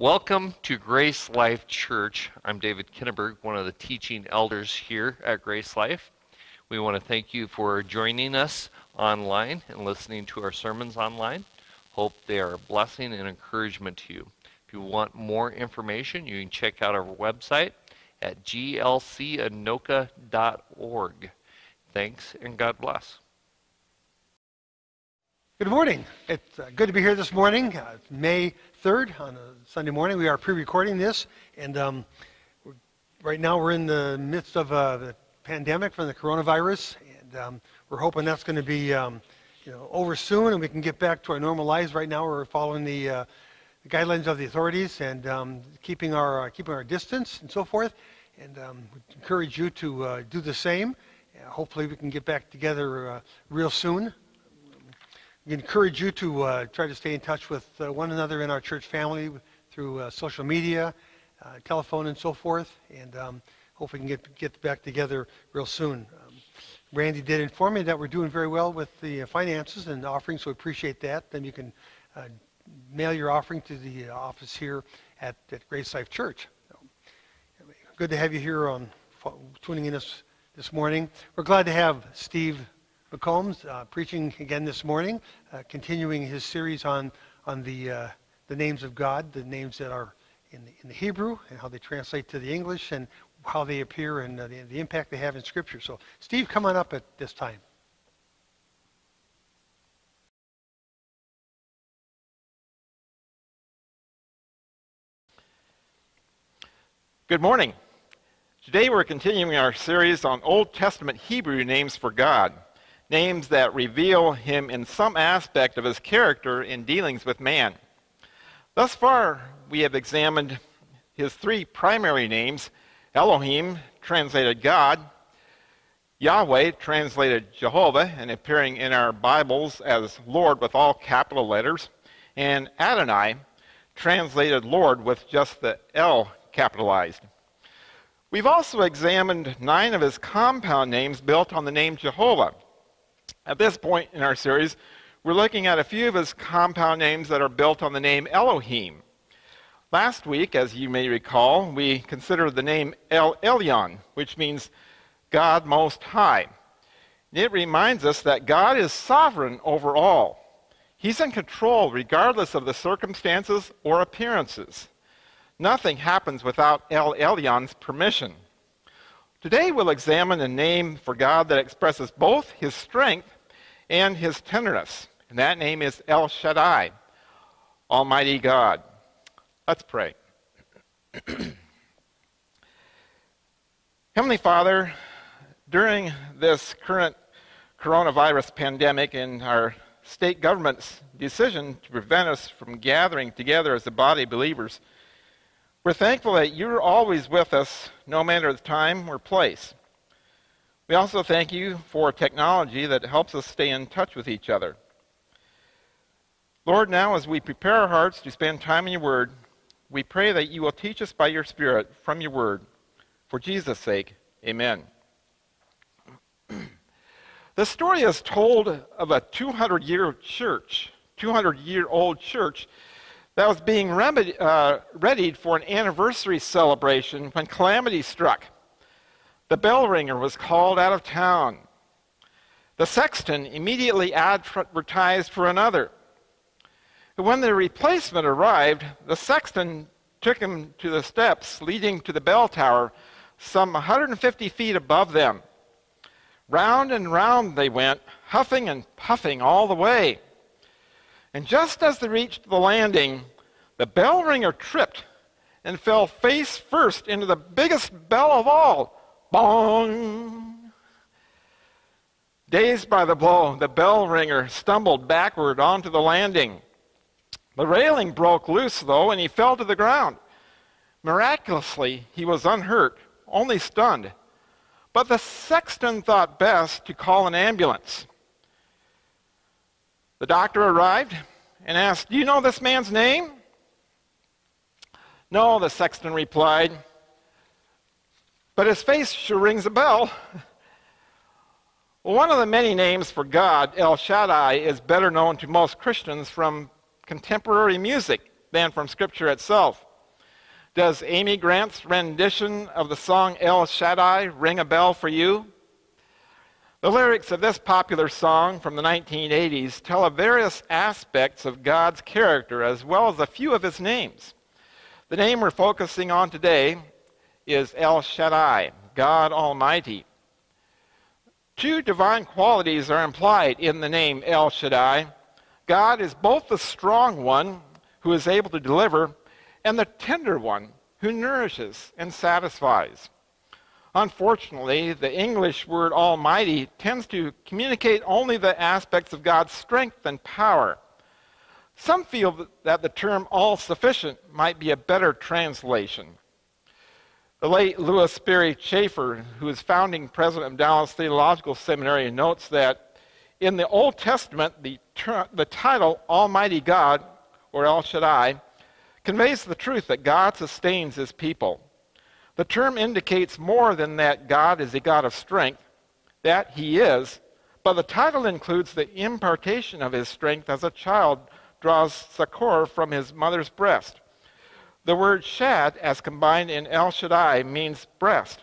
Welcome to Grace Life Church. I'm David Kinneberg, one of the teaching elders here at Grace Life. We want to thank you for joining us online and listening to our sermons online. Hope they are a blessing and encouragement to you. If you want more information, you can check out our website at glcanoka.org. Thanks and God bless. Good morning. It's uh, good to be here this morning. Uh, May 3rd on a Sunday morning. We are pre-recording this, and um, right now we're in the midst of uh, the pandemic from the coronavirus, and um, we're hoping that's going to be um, you know, over soon, and we can get back to our normal lives. Right now, we're following the, uh, the guidelines of the authorities and um, keeping our uh, keeping our distance and so forth. And um, we encourage you to uh, do the same. hopefully, we can get back together real soon. Encourage you to uh, try to stay in touch with uh, one another in our church family through uh, social media, uh, telephone, and so forth. And um, hope we can get, get back together real soon. Um, Randy did inform me that we're doing very well with the finances and offerings, so we appreciate that. Then you can uh, mail your offering to the office here at, at Grace Life Church. So, good to have you here on tuning in us this morning. We're glad to have Steve McCombs uh, preaching again this morning, uh, continuing his series on, on the, uh, the names of God, the names that are in the, in the Hebrew and how they translate to the English and how they appear and uh, the, the impact they have in Scripture. So, Steve, come on up at this time. Good morning. Today we're continuing our series on Old Testament Hebrew names for God names that reveal him in some aspect of his character in dealings with man. Thus far, we have examined his three primary names Elohim, translated God, Yahweh, translated Jehovah, and appearing in our Bibles as Lord with all capital letters, and Adonai, translated Lord with just the L capitalized. We've also examined nine of his compound names built on the name Jehovah. At this point in our series, we're looking at a few of his compound names that are built on the name Elohim. Last week, as you may recall, we considered the name El Elyon, which means God Most High. It reminds us that God is sovereign over all. He's in control regardless of the circumstances or appearances. Nothing happens without El Elyon's permission. Today we'll examine a name for God that expresses both his strength and his tenderness. And that name is El Shaddai, Almighty God. Let's pray. Heavenly Father, during this current coronavirus pandemic and our state government's decision to prevent us from gathering together as a body of believers, we're thankful that you're always with us, no matter the time or place. We also thank you for technology that helps us stay in touch with each other. Lord, now as we prepare our hearts to spend time in your word, we pray that you will teach us by your Spirit from your word. For Jesus' sake, amen. the story is told of a 200 year church, 200 year old church that was being uh, readied for an anniversary celebration when calamity struck. The bell ringer was called out of town. The sexton immediately advertised for another. When the replacement arrived, the sexton took him to the steps leading to the bell tower, some 150 feet above them. Round and round they went, huffing and puffing all the way. And just as they reached the landing, the bell ringer tripped and fell face first into the biggest bell of all. Bong! Dazed by the blow, the bell ringer stumbled backward onto the landing. The railing broke loose, though, and he fell to the ground. Miraculously, he was unhurt, only stunned. But the sexton thought best to call an ambulance. The doctor arrived and asked, Do you know this man's name? No, the sexton replied, but his face sure rings a bell. one of the many names for God, El Shaddai, is better known to most Christians from contemporary music than from Scripture itself. Does Amy Grant's rendition of the song El Shaddai ring a bell for you? The lyrics of this popular song from the 1980s tell of various aspects of God's character as well as a few of his names. The name we're focusing on today is El Shaddai, God Almighty. Two divine qualities are implied in the name El Shaddai. God is both the strong one who is able to deliver and the tender one who nourishes and satisfies. Unfortunately, the English word Almighty tends to communicate only the aspects of God's strength and power. Some feel that the term all sufficient might be a better translation. The late Lewis Sperry Chafer, who is founding president of Dallas Theological Seminary, notes that in the Old Testament, the, ter- the title Almighty God, or El Shaddai, conveys the truth that God sustains his people. The term indicates more than that God is a God of strength, that he is, but the title includes the impartation of his strength as a child draws succor from his mother's breast. The word shad, as combined in El Shaddai, means breast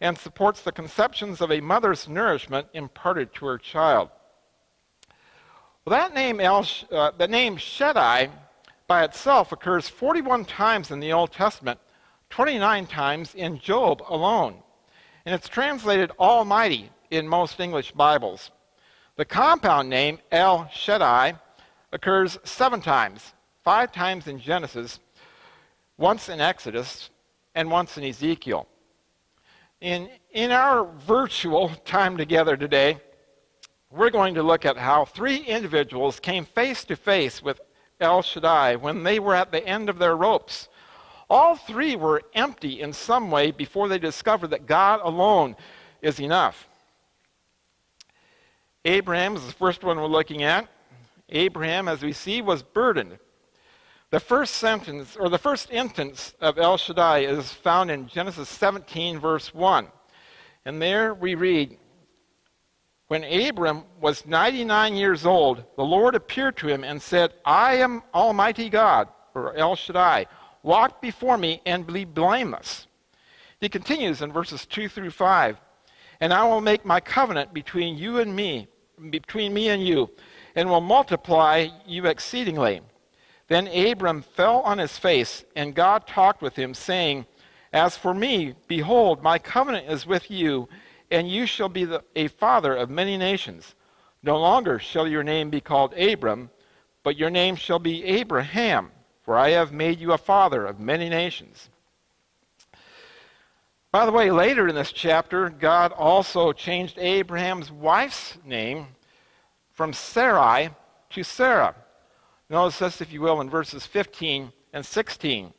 and supports the conceptions of a mother's nourishment imparted to her child. Well, that name, El, uh, the name Shaddai by itself occurs 41 times in the Old Testament, 29 times in Job alone. And it's translated Almighty in most English Bibles. The compound name El Shaddai occurs seven times, five times in Genesis, once in Exodus, and once in Ezekiel. In, in our virtual time together today, we're going to look at how three individuals came face to face with El Shaddai when they were at the end of their ropes. All three were empty in some way before they discovered that God alone is enough. Abraham is the first one we're looking at. Abraham, as we see, was burdened the first sentence, or the first instance of El Shaddai is found in Genesis 17, verse 1. And there we read, When Abram was 99 years old, the Lord appeared to him and said, I am Almighty God, or El Shaddai. Walk before me and be blameless. He continues in verses 2 through 5. And I will make my covenant between you and me, between me and you, and will multiply you exceedingly. Then Abram fell on his face, and God talked with him, saying, As for me, behold, my covenant is with you, and you shall be the, a father of many nations. No longer shall your name be called Abram, but your name shall be Abraham, for I have made you a father of many nations. By the way, later in this chapter, God also changed Abraham's wife's name from Sarai to Sarah. Notice this, if you will, in verses 15 and 16.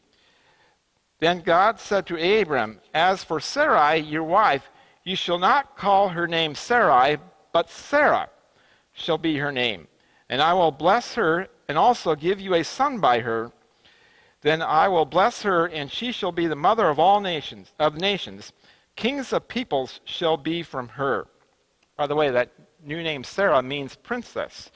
Then God said to Abram, As for Sarai, your wife, you shall not call her name Sarai, but Sarah shall be her name. And I will bless her and also give you a son by her. Then I will bless her, and she shall be the mother of all nations, of nations. Kings of peoples shall be from her. By the way, that new name Sarah means princess.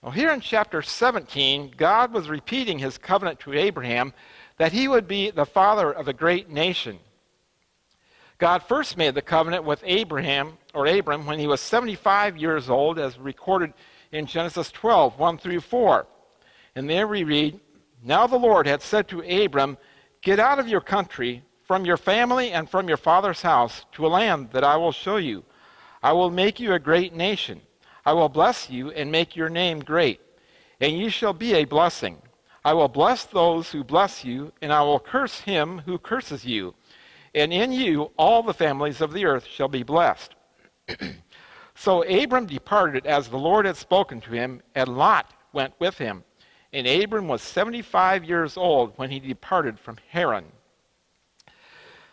Well, here in chapter 17, God was repeating his covenant to Abraham that he would be the father of a great nation. God first made the covenant with Abraham, or Abram, when he was 75 years old, as recorded in Genesis 12, 1 through 4. And there we read, Now the Lord had said to Abram, Get out of your country, from your family, and from your father's house, to a land that I will show you. I will make you a great nation. I will bless you and make your name great, and you shall be a blessing. I will bless those who bless you, and I will curse him who curses you. And in you all the families of the earth shall be blessed. so Abram departed as the Lord had spoken to him, and Lot went with him. And Abram was 75 years old when he departed from Haran.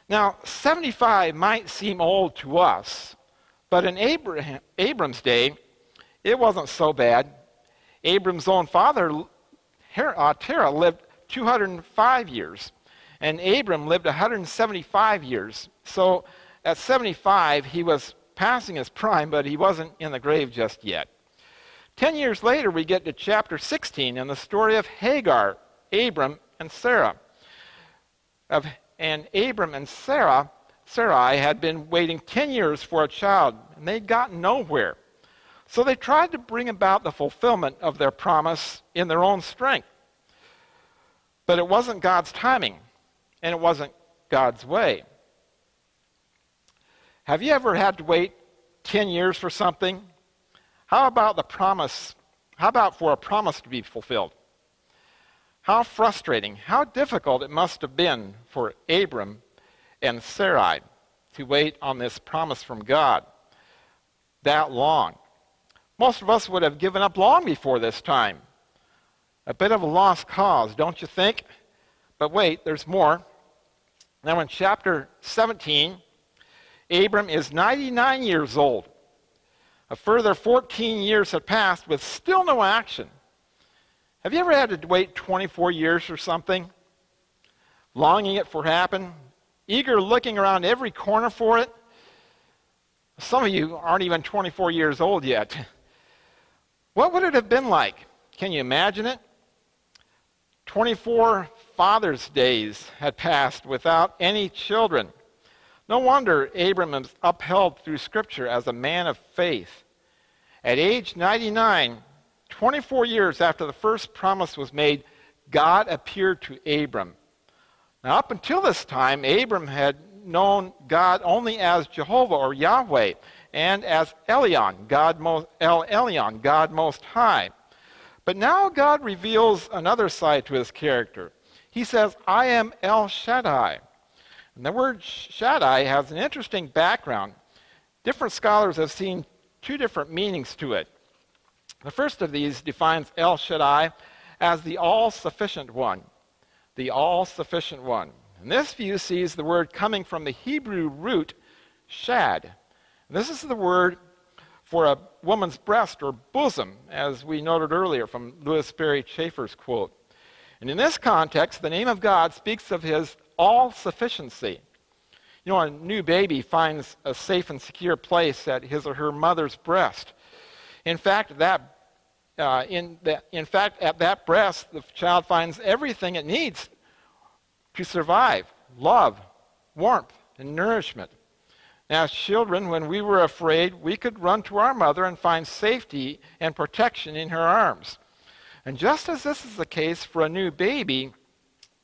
Now, 75 might seem old to us, but in Abraham, Abram's day, it wasn't so bad. Abram's own father, uh, Terah, lived 205 years, and Abram lived 175 years. So at 75, he was passing his prime, but he wasn't in the grave just yet. Ten years later, we get to chapter 16 and the story of Hagar, Abram, and Sarah. of, and Abram and Sarah, Sarai had been waiting 10 years for a child, and they'd gotten nowhere. So they tried to bring about the fulfillment of their promise in their own strength. But it wasn't God's timing, and it wasn't God's way. Have you ever had to wait 10 years for something? How about the promise? How about for a promise to be fulfilled? How frustrating, how difficult it must have been for Abram and Sarai to wait on this promise from God that long. Most of us would have given up long before this time. A bit of a lost cause, don't you think? But wait, there's more. Now, in chapter 17, Abram is 99 years old. A further 14 years have passed with still no action. Have you ever had to wait 24 years for something? Longing it for happen? Eager looking around every corner for it? Some of you aren't even 24 years old yet. What would it have been like? Can you imagine it? 24 Father's Days had passed without any children. No wonder Abram is upheld through Scripture as a man of faith. At age 99, 24 years after the first promise was made, God appeared to Abram. Now, up until this time, Abram had known God only as Jehovah or Yahweh and as Elyon, God most, El Elyon, God Most High. But now God reveals another side to his character. He says, I am El Shaddai. And the word Shaddai has an interesting background. Different scholars have seen two different meanings to it. The first of these defines El Shaddai as the all sufficient one. The all sufficient one. And this view sees the word coming from the Hebrew root shad. And this is the word for a woman's breast or bosom, as we noted earlier from Lewis Sperry Chafer's quote. And in this context, the name of God speaks of his all sufficiency. You know, a new baby finds a safe and secure place at his or her mother's breast. In fact, that, uh, in, the, in fact, at that breast, the child finds everything it needs to survive love, warmth, and nourishment. Now, as children, when we were afraid, we could run to our mother and find safety and protection in her arms. And just as this is the case for a new baby,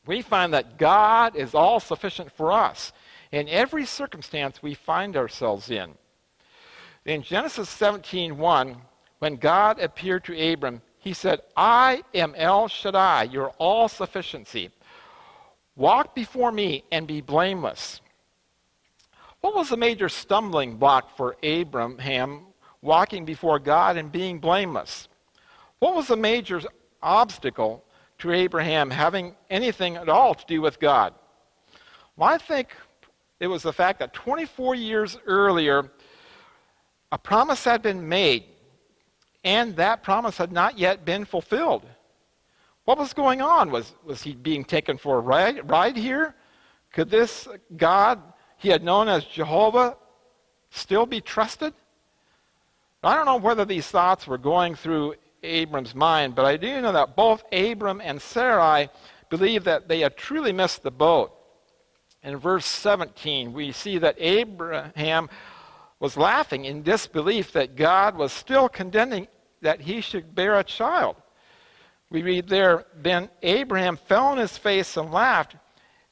we find that God is all sufficient for us in every circumstance we find ourselves in. In Genesis 17:1, when God appeared to Abram, he said, "I am El Shaddai, your all sufficiency. Walk before me and be blameless." What was the major stumbling block for Abraham walking before God and being blameless? What was the major obstacle to Abraham having anything at all to do with God? Well, I think it was the fact that 24 years earlier, a promise had been made, and that promise had not yet been fulfilled. What was going on? Was, was he being taken for a ride, ride here? Could this God he had known as Jehovah still be trusted? I don't know whether these thoughts were going through Abram's mind, but I do know that both Abram and Sarai believed that they had truly missed the boat. In verse 17, we see that Abraham was laughing in disbelief that God was still condemning that he should bear a child. We read there, Then Abraham fell on his face and laughed,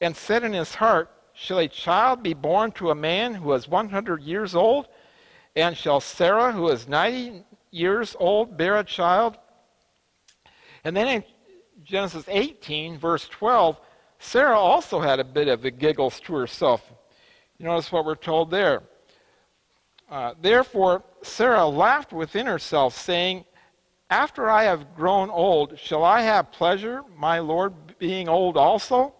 and said in his heart, Shall a child be born to a man who is 100 years old? And shall Sarah, who is 90 years old bear a child? And then in Genesis 18, verse 12, Sarah also had a bit of the giggles to herself. You notice what we're told there. Uh, Therefore, Sarah laughed within herself, saying, After I have grown old, shall I have pleasure, my Lord being old also?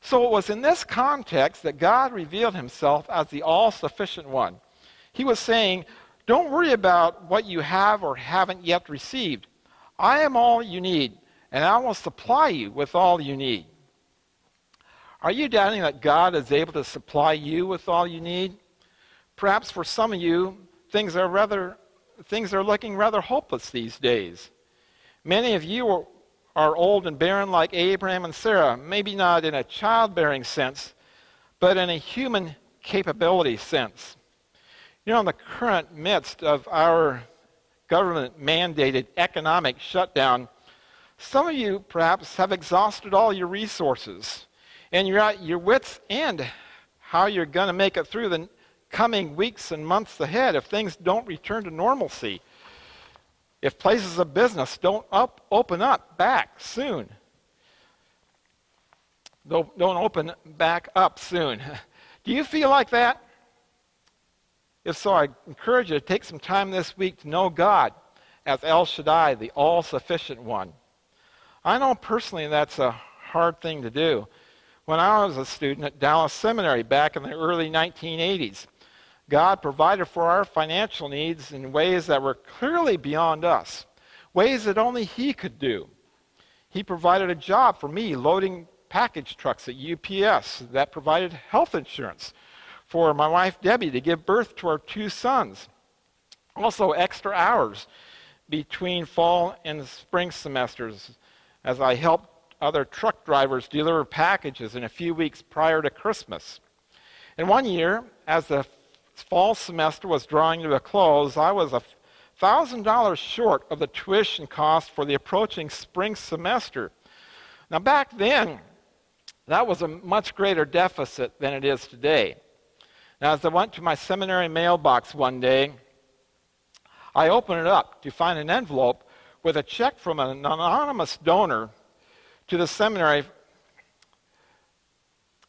So it was in this context that God revealed himself as the all sufficient one. He was saying, don't worry about what you have or haven't yet received. I am all you need, and I will supply you with all you need. Are you doubting that God is able to supply you with all you need? Perhaps for some of you, things are rather things are looking rather hopeless these days. Many of you are, are old and barren like Abraham and Sarah, maybe not in a childbearing sense, but in a human capability sense. You know, in the current midst of our government mandated economic shutdown, some of you perhaps have exhausted all your resources and you're at your wits' end how you're going to make it through the coming weeks and months ahead if things don't return to normalcy. If places of business don't up, open up back soon. Don't, don't open back up soon. Do you feel like that? If so, I encourage you to take some time this week to know God as El Shaddai, the all sufficient one. I know personally that's a hard thing to do. When I was a student at Dallas Seminary back in the early 1980s, God provided for our financial needs in ways that were clearly beyond us, ways that only He could do. He provided a job for me loading package trucks at UPS that provided health insurance for my wife Debbie to give birth to our two sons. Also, extra hours between fall and spring semesters as I helped other truck drivers deliver packages in a few weeks prior to Christmas. And one year, as the fall semester was drawing to a close, I was a $1,000 short of the tuition cost for the approaching spring semester. Now, back then, that was a much greater deficit than it is today. Now, as I went to my seminary mailbox one day, I opened it up to find an envelope with a check from an anonymous donor to the seminary,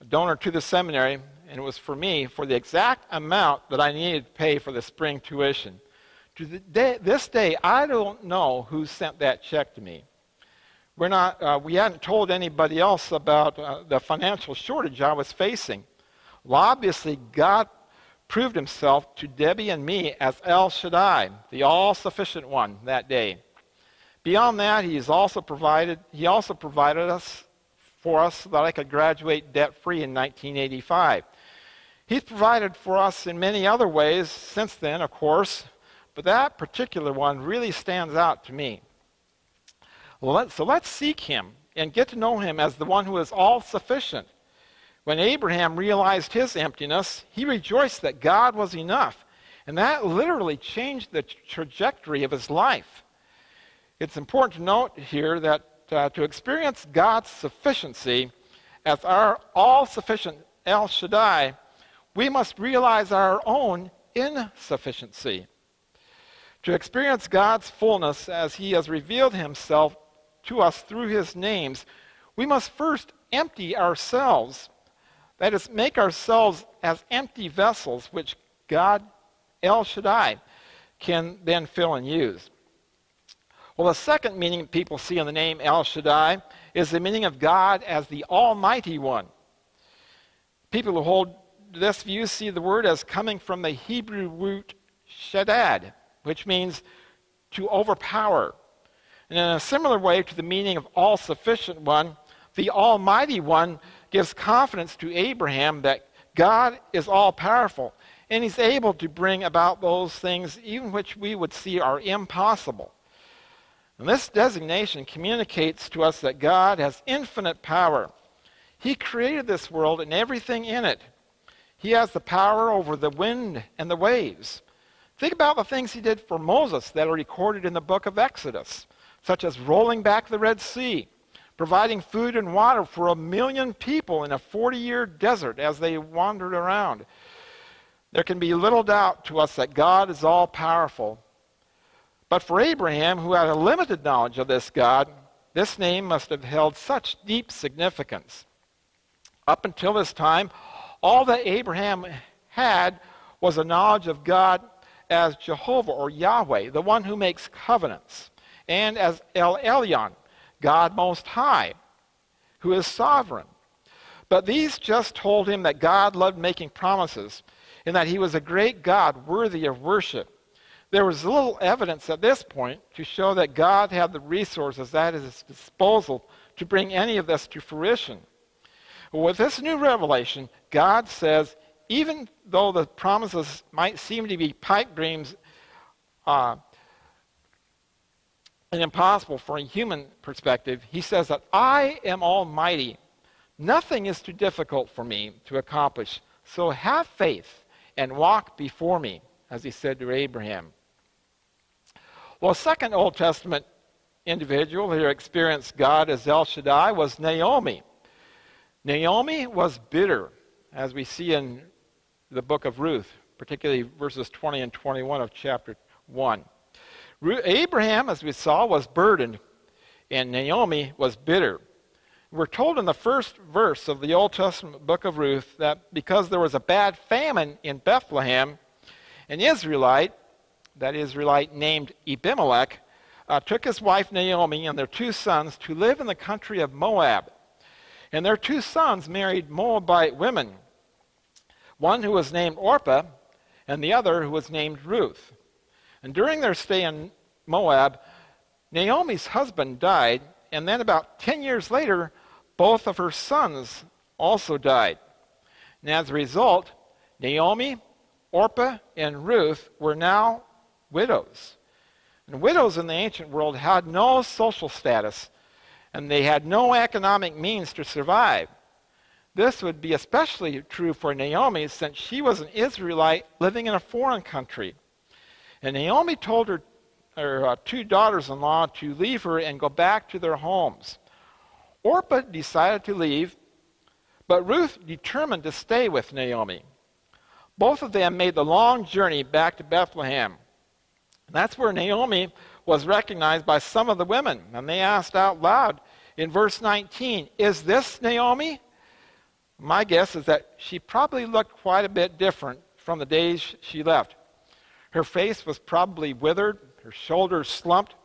donor to the seminary, and it was for me for the exact amount that I needed to pay for the spring tuition. To day, this day, I don't know who sent that check to me. We're not, uh, we hadn't told anybody else about uh, the financial shortage I was facing. Well, obviously, God proved himself to Debbie and me as El Shaddai, the all sufficient one that day. Beyond that, he's also provided, he also provided us for us so that I could graduate debt free in 1985. He's provided for us in many other ways since then, of course, but that particular one really stands out to me. Well, so let's seek him and get to know him as the one who is all sufficient. When Abraham realized his emptiness, he rejoiced that God was enough. And that literally changed the trajectory of his life. It's important to note here that uh, to experience God's sufficiency as our all sufficient El Shaddai, we must realize our own insufficiency. To experience God's fullness as He has revealed Himself to us through His names, we must first empty ourselves that is, make ourselves as empty vessels which God, El Shaddai, can then fill and use. Well, the second meaning people see in the name El Shaddai is the meaning of God as the Almighty One. People who hold this view see the word as coming from the Hebrew root shaddad, which means to overpower. And in a similar way to the meaning of all sufficient one, the Almighty One gives confidence to Abraham that God is all powerful and he's able to bring about those things even which we would see are impossible. And this designation communicates to us that God has infinite power. He created this world and everything in it. He has the power over the wind and the waves. Think about the things he did for Moses that are recorded in the book of Exodus, such as rolling back the Red Sea, providing food and water for a million people in a 40 year desert as they wandered around. There can be little doubt to us that God is all powerful. But for Abraham, who had a limited knowledge of this God, this name must have held such deep significance. Up until this time, all that Abraham had was a knowledge of God as Jehovah or Yahweh, the one who makes covenants, and as El Elyon, God Most High, who is sovereign. But these just told him that God loved making promises and that he was a great God worthy of worship. There was little evidence at this point to show that God had the resources at his disposal to bring any of this to fruition. With this new revelation, God says, even though the promises might seem to be pipe dreams, uh, and impossible from a human perspective, he says that I am almighty. Nothing is too difficult for me to accomplish. So have faith and walk before me, as he said to Abraham. Well, second Old Testament individual who experienced God as El Shaddai was Naomi. Naomi was bitter, as we see in the book of Ruth, particularly verses 20 and 21 of chapter 1. Abraham, as we saw, was burdened, and Naomi was bitter. We're told in the first verse of the Old Testament book of Ruth that because there was a bad famine in Bethlehem, an Israelite, that Israelite named Abimelech, uh, took his wife Naomi and their two sons to live in the country of Moab. And their two sons married Moabite women, one who was named Orpah and the other who was named Ruth. And during their stay in Moab, Naomi's husband died, and then about 10 years later, both of her sons also died. And as a result, Naomi, Orpah, and Ruth were now widows. And widows in the ancient world had no social status, and they had no economic means to survive. This would be especially true for Naomi since she was an Israelite living in a foreign country. And Naomi told her, her uh, two daughters in law to leave her and go back to their homes. Orpah decided to leave, but Ruth determined to stay with Naomi. Both of them made the long journey back to Bethlehem. And that's where Naomi was recognized by some of the women. And they asked out loud in verse 19, Is this Naomi? My guess is that she probably looked quite a bit different from the days she left. Her face was probably withered, her shoulders slumped,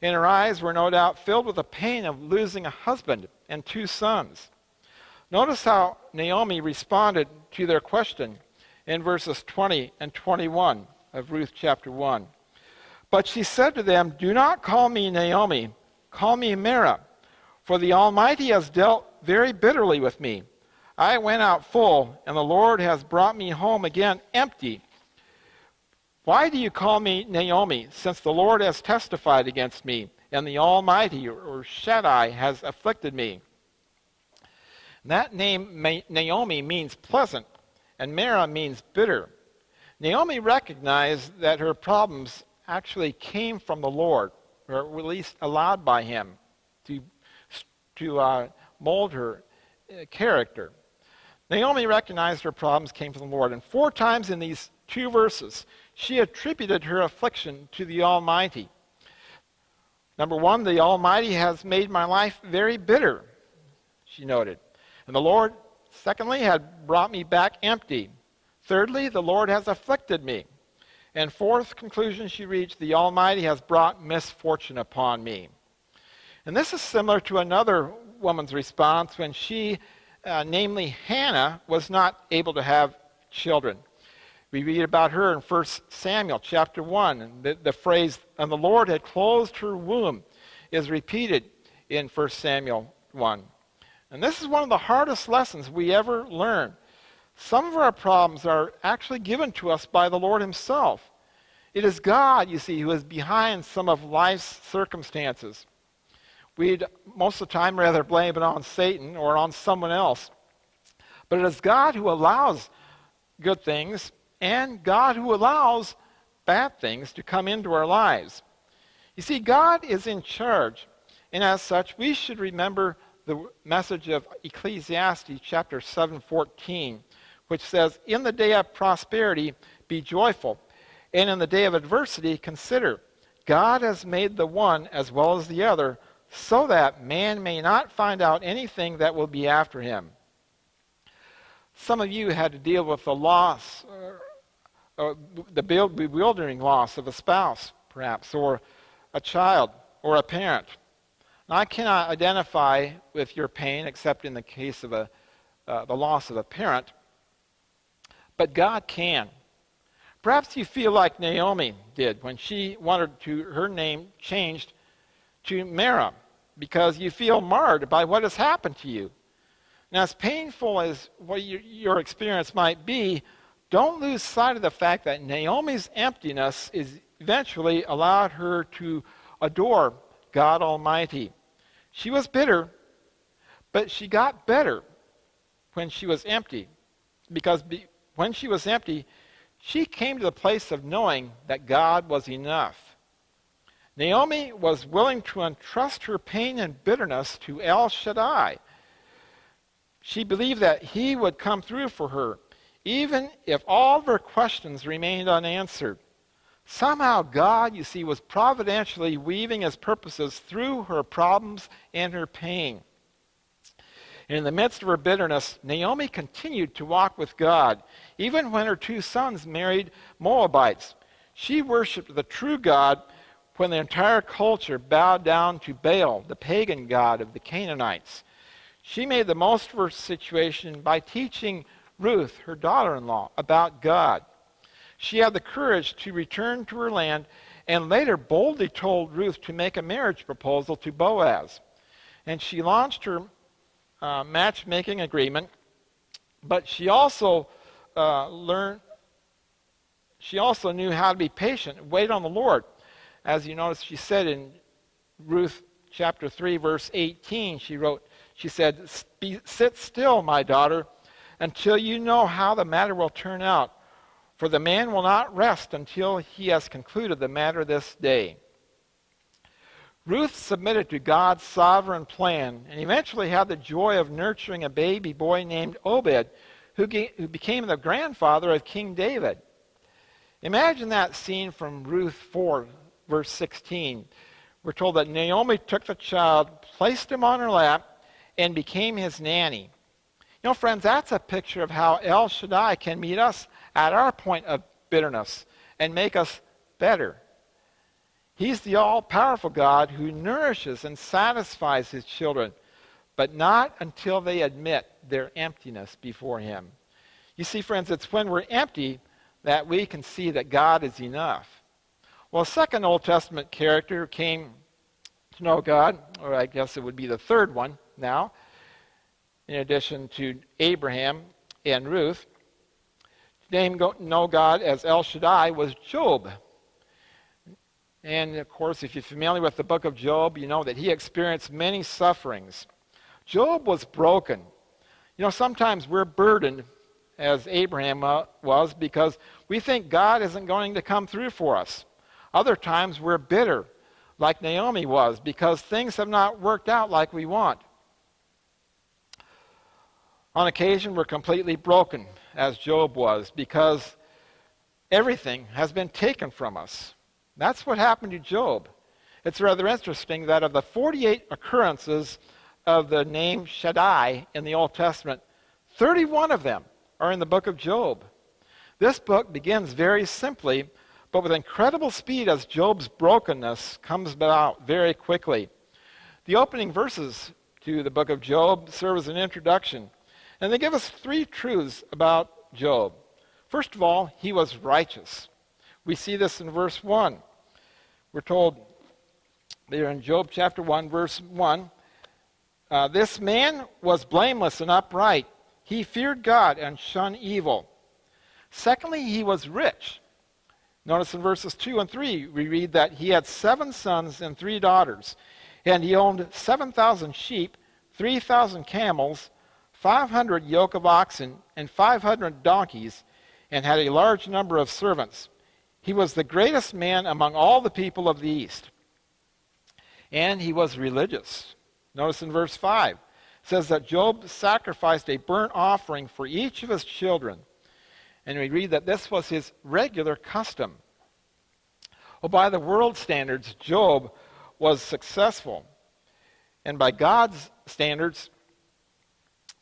and her eyes were no doubt filled with the pain of losing a husband and two sons. Notice how Naomi responded to their question in verses 20 and 21 of Ruth chapter 1. But she said to them, Do not call me Naomi, call me Mara, for the Almighty has dealt very bitterly with me. I went out full, and the Lord has brought me home again empty. Why do you call me Naomi, since the Lord has testified against me, and the Almighty, or Shaddai, has afflicted me? That name, Naomi, means pleasant, and Mara means bitter. Naomi recognized that her problems actually came from the Lord, or at least allowed by Him to, to uh, mold her uh, character. Naomi recognized her problems came from the Lord, and four times in these two verses, she attributed her affliction to the Almighty. Number one, the Almighty has made my life very bitter, she noted. And the Lord, secondly, had brought me back empty. Thirdly, the Lord has afflicted me. And fourth conclusion she reached, the Almighty has brought misfortune upon me. And this is similar to another woman's response when she, uh, namely Hannah, was not able to have children. We read about her in 1 Samuel chapter 1. And the, the phrase, and the Lord had closed her womb, is repeated in 1 Samuel 1. And this is one of the hardest lessons we ever learn. Some of our problems are actually given to us by the Lord Himself. It is God, you see, who is behind some of life's circumstances. We'd most of the time rather blame it on Satan or on someone else. But it is God who allows good things and God who allows bad things to come into our lives. You see, God is in charge, and as such, we should remember the message of Ecclesiastes chapter 7:14, which says, "In the day of prosperity be joyful, and in the day of adversity consider, God has made the one as well as the other, so that man may not find out anything that will be after him." Some of you had to deal with the loss uh, the bewildering loss of a spouse, perhaps, or a child, or a parent. Now, I cannot identify with your pain except in the case of a, uh, the loss of a parent, but God can. Perhaps you feel like Naomi did when she wanted to, her name changed to Mara because you feel marred by what has happened to you. Now, as painful as what your, your experience might be, don't lose sight of the fact that Naomi's emptiness is eventually allowed her to adore God Almighty. She was bitter, but she got better when she was empty. Because be, when she was empty, she came to the place of knowing that God was enough. Naomi was willing to entrust her pain and bitterness to El Shaddai. She believed that he would come through for her, even if all of her questions remained unanswered. Somehow, God, you see, was providentially weaving his purposes through her problems and her pain. In the midst of her bitterness, Naomi continued to walk with God, even when her two sons married Moabites. She worshiped the true God when the entire culture bowed down to Baal, the pagan god of the Canaanites. She made the most of her situation by teaching Ruth, her daughter in law, about God. She had the courage to return to her land and later boldly told Ruth to make a marriage proposal to Boaz. And she launched her uh, matchmaking agreement, but she also uh, learned, she also knew how to be patient wait on the Lord. As you notice, she said in Ruth chapter 3, verse 18, she wrote, she said, Sit still, my daughter, until you know how the matter will turn out. For the man will not rest until he has concluded the matter this day. Ruth submitted to God's sovereign plan and eventually had the joy of nurturing a baby boy named Obed, who, who became the grandfather of King David. Imagine that scene from Ruth 4, verse 16. We're told that Naomi took the child, placed him on her lap, and became his nanny. You know, friends, that's a picture of how El Shaddai can meet us at our point of bitterness and make us better. He's the all powerful God who nourishes and satisfies his children, but not until they admit their emptiness before him. You see, friends, it's when we're empty that we can see that God is enough. Well, a second Old Testament character came to know God, or I guess it would be the third one now, in addition to Abraham and Ruth. Name know God as El Shaddai was Job. And of course, if you're familiar with the book of Job, you know that he experienced many sufferings. Job was broken. You know, sometimes we're burdened, as Abraham was, because we think God isn't going to come through for us. Other times we're bitter, like Naomi was, because things have not worked out like we want. On occasion, we're completely broken, as Job was, because everything has been taken from us. That's what happened to Job. It's rather interesting that of the 48 occurrences of the name Shaddai in the Old Testament, 31 of them are in the book of Job. This book begins very simply, but with incredible speed as Job's brokenness comes about very quickly. The opening verses to the book of Job serve as an introduction, and they give us three truths about Job. First of all, he was righteous. We see this in verse 1. We're told there in Job chapter 1, verse 1 uh, This man was blameless and upright. He feared God and shunned evil. Secondly, he was rich. Notice in verses 2 and 3, we read that he had seven sons and three daughters, and he owned 7,000 sheep, 3,000 camels, 500 yoke of oxen, and 500 donkeys, and had a large number of servants. He was the greatest man among all the people of the East. And he was religious. Notice in verse 5 it says that Job sacrificed a burnt offering for each of his children. And we read that this was his regular custom. Well, by the world standards, Job was successful. And by God's standards,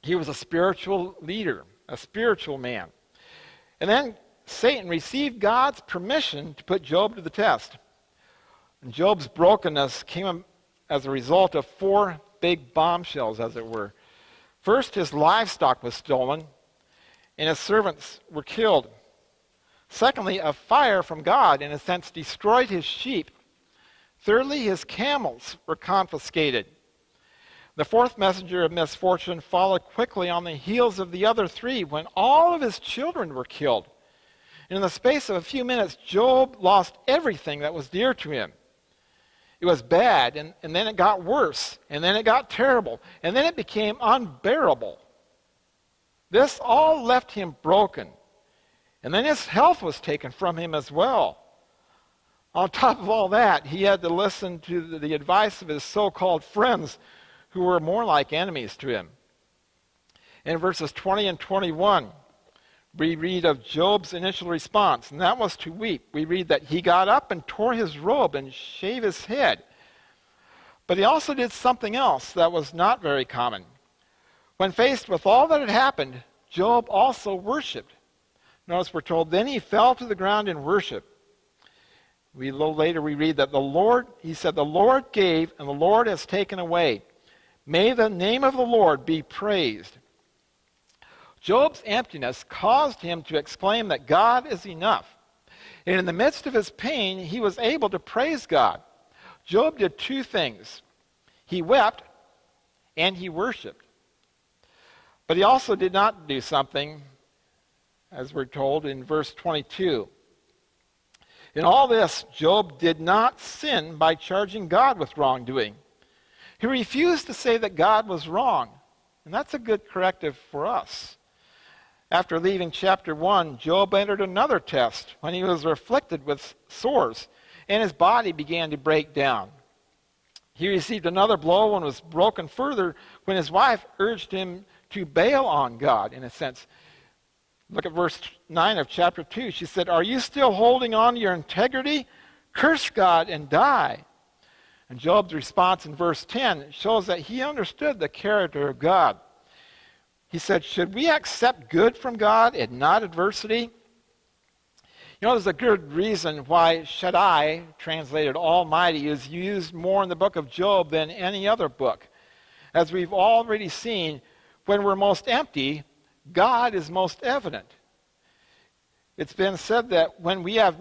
he was a spiritual leader, a spiritual man. And then Satan received God's permission to put Job to the test. And Job's brokenness came as a result of four big bombshells, as it were. First, his livestock was stolen, and his servants were killed. Secondly, a fire from God, in a sense, destroyed his sheep. Thirdly, his camels were confiscated. The fourth messenger of misfortune followed quickly on the heels of the other three when all of his children were killed. And in the space of a few minutes, Job lost everything that was dear to him. It was bad, and, and then it got worse, and then it got terrible, and then it became unbearable. This all left him broken. And then his health was taken from him as well. On top of all that, he had to listen to the advice of his so called friends who were more like enemies to him. In verses 20 and 21, we read of Job's initial response, and that was to weep. We read that he got up and tore his robe and shaved his head. But he also did something else that was not very common. When faced with all that had happened, Job also worshiped. Notice we're told, then he fell to the ground in worship. We, a little later we read that the Lord, he said, the Lord gave and the Lord has taken away. May the name of the Lord be praised. Job's emptiness caused him to exclaim that God is enough. And in the midst of his pain, he was able to praise God. Job did two things he wept and he worshiped. But he also did not do something, as we're told in verse 22. In all this, Job did not sin by charging God with wrongdoing. He refused to say that God was wrong. And that's a good corrective for us. After leaving chapter 1, Job entered another test when he was afflicted with sores and his body began to break down. He received another blow and was broken further when his wife urged him to bail on God, in a sense. Look at verse 9 of chapter 2. She said, Are you still holding on to your integrity? Curse God and die. And Job's response in verse 10 shows that he understood the character of God. He said, Should we accept good from God and not adversity? You know, there's a good reason why Shaddai, translated Almighty, is used more in the book of Job than any other book. As we've already seen, when we're most empty, God is most evident. It's been said that when we have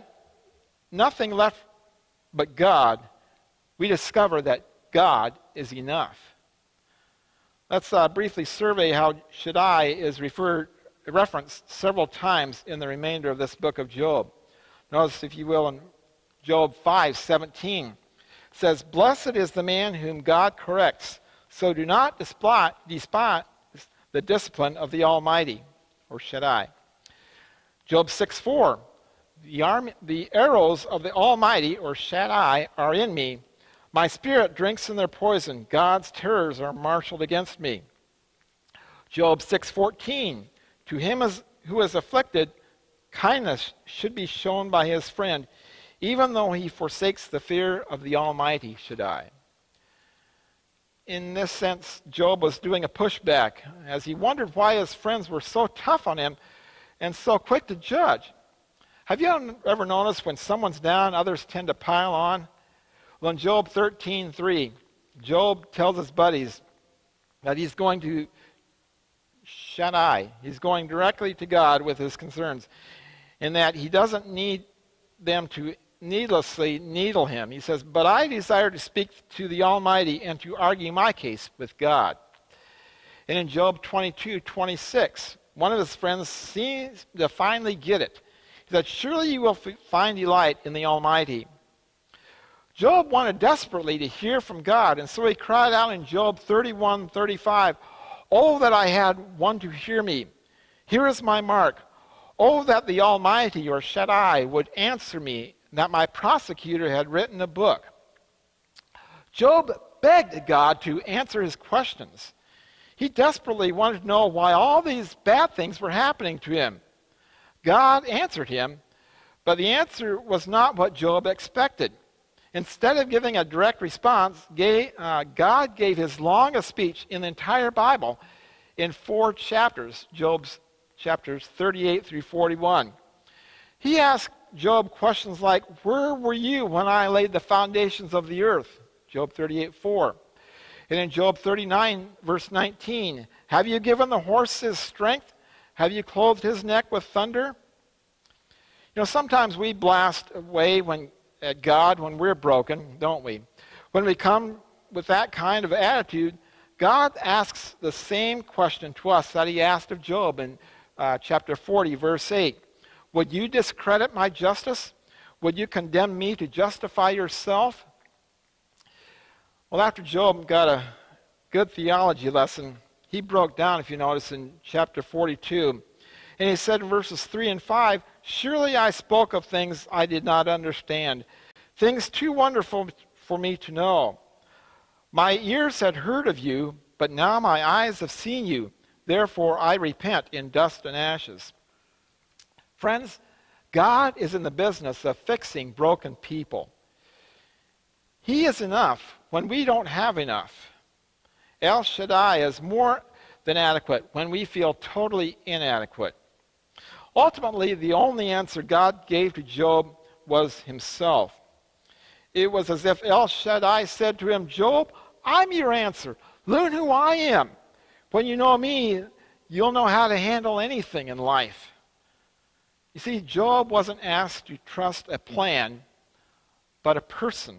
nothing left but God, we discover that God is enough. Let's uh, briefly survey how Shaddai is referred, referenced several times in the remainder of this book of Job. Notice, if you will, in Job 5 17, says, Blessed is the man whom God corrects, so do not despise the discipline of the Almighty, or Shaddai. Job 6 4, the, arm, the arrows of the Almighty, or Shaddai, are in me. My spirit drinks in their poison. God's terrors are marshaled against me. Job 6:14 To him as, who is afflicted kindness should be shown by his friend even though he forsakes the fear of the almighty Shaddai. In this sense Job was doing a pushback as he wondered why his friends were so tough on him and so quick to judge. Have you ever noticed when someone's down others tend to pile on? Well, in Job 13:3, Job tells his buddies that he's going to Shaddai. He's going directly to God with his concerns, and that he doesn't need them to needlessly needle him. He says, But I desire to speak to the Almighty and to argue my case with God. And in Job 22 26, one of his friends seems to finally get it. He said, Surely you will find delight in the Almighty. Job wanted desperately to hear from God, and so he cried out in Job 31 35, Oh, that I had one to hear me. Here is my mark. Oh, that the Almighty or Shaddai would answer me, that my prosecutor had written a book. Job begged God to answer his questions. He desperately wanted to know why all these bad things were happening to him. God answered him, but the answer was not what Job expected. Instead of giving a direct response, uh, God gave his longest speech in the entire Bible in four chapters, Job's chapters 38 through 41. He asked Job questions like, Where were you when I laid the foundations of the earth? Job 38 4. And in Job 39, verse 19, Have you given the horse his strength? Have you clothed his neck with thunder? You know, sometimes we blast away when at God when we're broken, don't we? When we come with that kind of attitude, God asks the same question to us that he asked of Job in uh, chapter 40, verse 8. Would you discredit my justice? Would you condemn me to justify yourself? Well, after Job got a good theology lesson, he broke down, if you notice, in chapter 42. And he said in verses 3 and 5 Surely I spoke of things I did not understand, things too wonderful for me to know. My ears had heard of you, but now my eyes have seen you. Therefore I repent in dust and ashes. Friends, God is in the business of fixing broken people. He is enough when we don't have enough. El Shaddai is more than adequate when we feel totally inadequate. Ultimately, the only answer God gave to Job was himself. It was as if El Shaddai said to him, Job, I'm your answer. Learn who I am. When you know me, you'll know how to handle anything in life. You see, Job wasn't asked to trust a plan, but a person.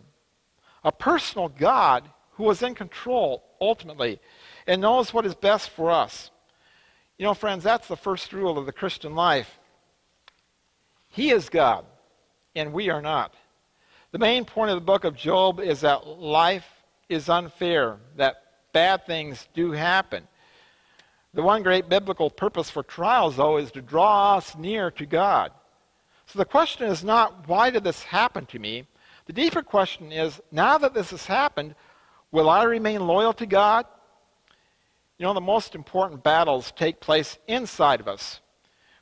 A personal God who was in control ultimately and knows what is best for us. You know, friends, that's the first rule of the Christian life. He is God, and we are not. The main point of the book of Job is that life is unfair, that bad things do happen. The one great biblical purpose for trials, though, is to draw us near to God. So the question is not, why did this happen to me? The deeper question is, now that this has happened, will I remain loyal to God? You know, the most important battles take place inside of us.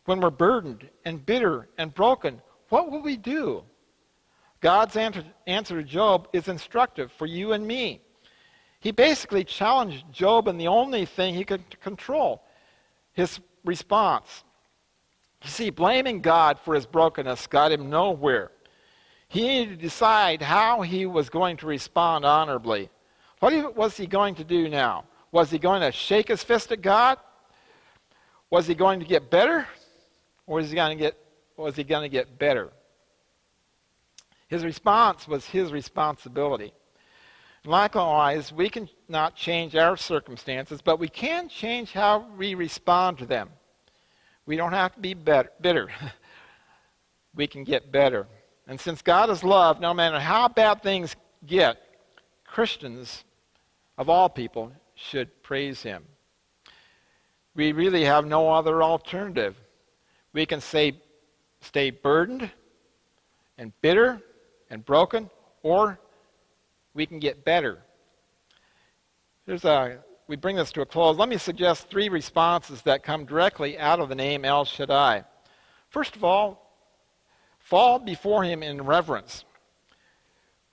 When we're burdened and bitter and broken, what will we do? God's answer, answer to Job is instructive for you and me. He basically challenged Job in the only thing he could control his response. You see, blaming God for his brokenness got him nowhere. He needed to decide how he was going to respond honorably. What was he going to do now? Was he going to shake his fist at God? Was he going to get better? Or was he going to get, was he going to get better? His response was his responsibility. Likewise, we can not change our circumstances, but we can change how we respond to them. We don't have to be better, bitter. we can get better. And since God is love, no matter how bad things get, Christians of all people should praise him. We really have no other alternative. We can say, stay burdened and bitter and broken, or we can get better. There's a, we bring this to a close. Let me suggest three responses that come directly out of the name El Shaddai. First of all, fall before him in reverence.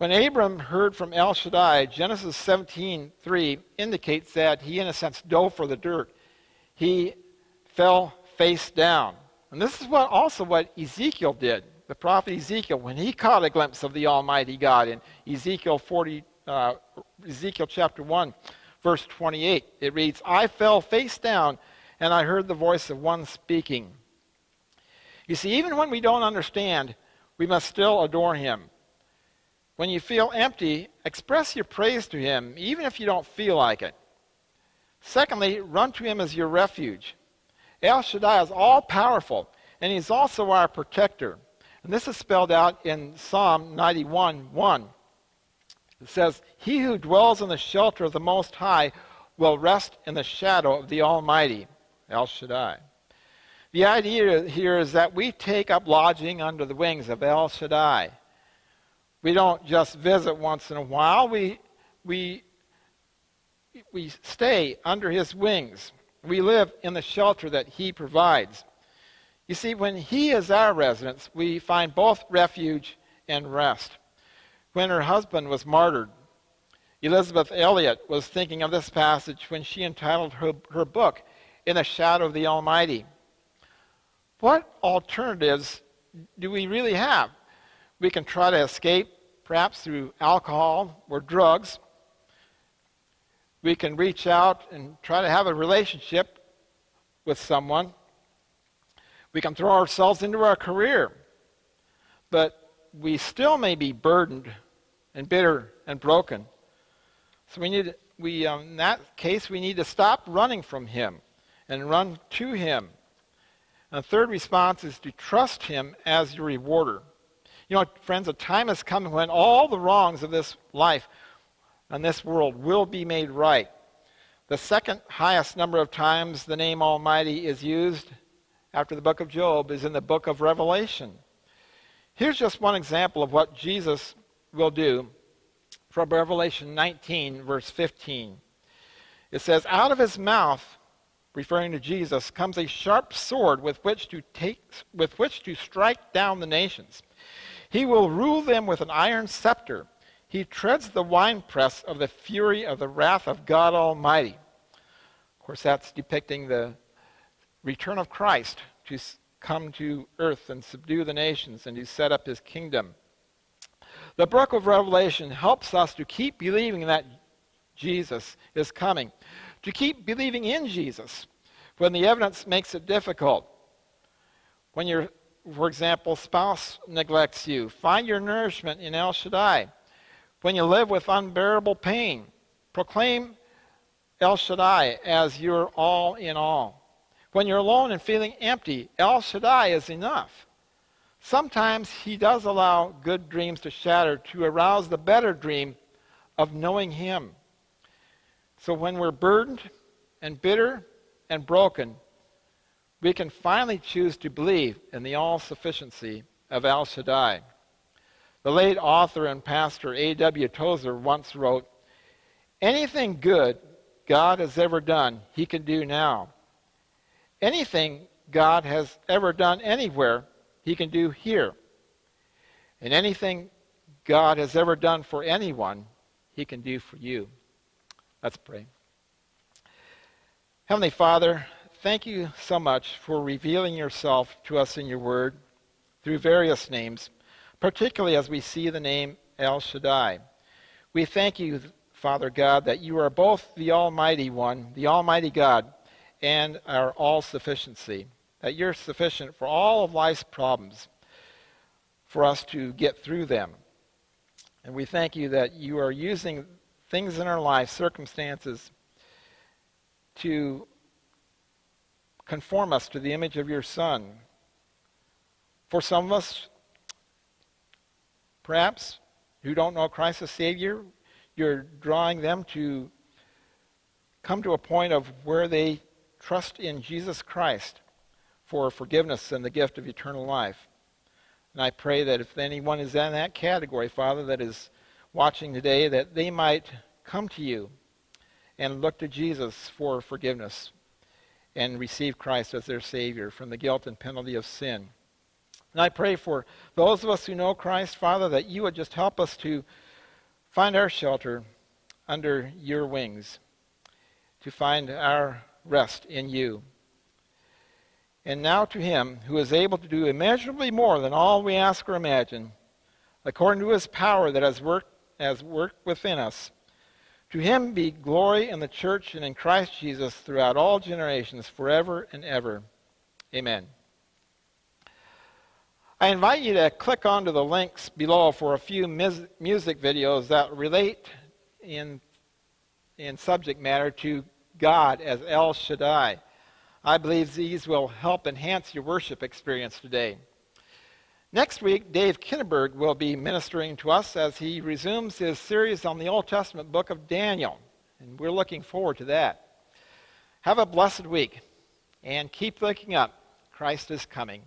When Abram heard from El Shaddai, Genesis 17:3 indicates that he, in a sense, dove for the dirt. He fell face down. And this is what also what Ezekiel did. The prophet Ezekiel, when he caught a glimpse of the Almighty God in Ezekiel 40, uh, Ezekiel chapter 1, verse 28, it reads, I fell face down and I heard the voice of one speaking. You see, even when we don't understand, we must still adore him. When you feel empty, express your praise to Him, even if you don't feel like it. Secondly, run to Him as your refuge. El Shaddai is all powerful, and He's also our protector. And this is spelled out in Psalm 91 1. It says, He who dwells in the shelter of the Most High will rest in the shadow of the Almighty, El Shaddai. The idea here is that we take up lodging under the wings of El Shaddai. We don't just visit once in a while. We, we, we stay under his wings. We live in the shelter that he provides. You see, when he is our residence, we find both refuge and rest. When her husband was martyred, Elisabeth Elliot was thinking of this passage when she entitled her, her book, In the Shadow of the Almighty. What alternatives do we really have? We can try to escape, perhaps through alcohol or drugs. We can reach out and try to have a relationship with someone. We can throw ourselves into our career. But we still may be burdened and bitter and broken. So we need, we, um, in that case, we need to stop running from Him and run to Him. And the third response is to trust Him as your rewarder. You know, friends, a time has come when all the wrongs of this life and this world will be made right. The second highest number of times the name Almighty is used after the book of Job is in the book of Revelation. Here's just one example of what Jesus will do from Revelation 19, verse 15. It says, Out of his mouth, referring to Jesus, comes a sharp sword with which to take with which to strike down the nations. He will rule them with an iron scepter. He treads the winepress of the fury of the wrath of God Almighty. Of course, that's depicting the return of Christ to come to earth and subdue the nations and to set up his kingdom. The book of Revelation helps us to keep believing that Jesus is coming, to keep believing in Jesus when the evidence makes it difficult. When your, for example, spouse neglects you, find your nourishment in El Shaddai. When you live with unbearable pain, proclaim El Shaddai as your all in all. When you're alone and feeling empty, El Shaddai is enough. Sometimes he does allow good dreams to shatter to arouse the better dream of knowing him. So when we're burdened and bitter and broken, we can finally choose to believe in the all sufficiency of El Shaddai. The late author and pastor A.W. Tozer once wrote Anything good God has ever done, he can do now anything God has ever done anywhere, he can do here. And anything God has ever done for anyone, he can do for you. Let's pray. Heavenly Father, thank you so much for revealing yourself to us in your word through various names, particularly as we see the name El Shaddai. We thank you, Father God, that you are both the Almighty One, the Almighty God, and our all sufficiency. That you're sufficient for all of life's problems, for us to get through them. And we thank you that you are using things in our life, circumstances, to conform us to the image of your Son. For some of us, perhaps, who don't know Christ as Savior, you're drawing them to come to a point of where they trust in Jesus Christ for forgiveness and the gift of eternal life. And I pray that if anyone is in that category, Father, that is watching today, that they might come to you and look to Jesus for forgiveness and receive Christ as their Savior from the guilt and penalty of sin. And I pray for those of us who know Christ, Father, that you would just help us to find our shelter under your wings, to find our rest in you. And now to him who is able to do immeasurably more than all we ask or imagine, according to his power that has worked, has worked within us. To him be glory in the church and in Christ Jesus throughout all generations, forever and ever. Amen. I invite you to click onto the links below for a few music videos that relate in, in subject matter to God as El Shaddai. I believe these will help enhance your worship experience today. Next week, Dave Kinneberg will be ministering to us as he resumes his series on the Old Testament book of Daniel, and we're looking forward to that. Have a blessed week, and keep looking up. Christ is coming.